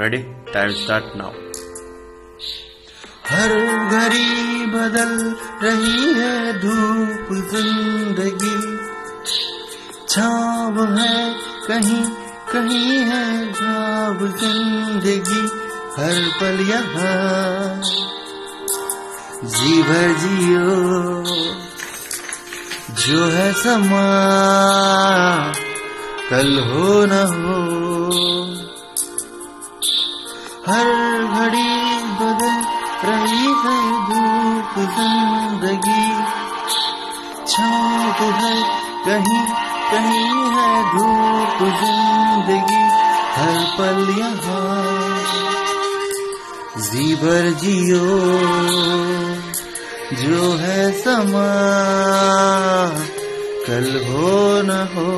Ready? Time start now. हर घड़ी बदल रही है धूप ज़िंदगी। छाव है कहीं कहीं है छाव ज़िंदगी। हर पल यहाँ जी भर जियो, जो है समा, कल हो न हो। हर घड़ी है धूप ज़िंदगी छाप है कहीं कहीं है धूप ज़िंदगी। हर पल यहाँ जीवर जियो, जो है समा। कल हो न हो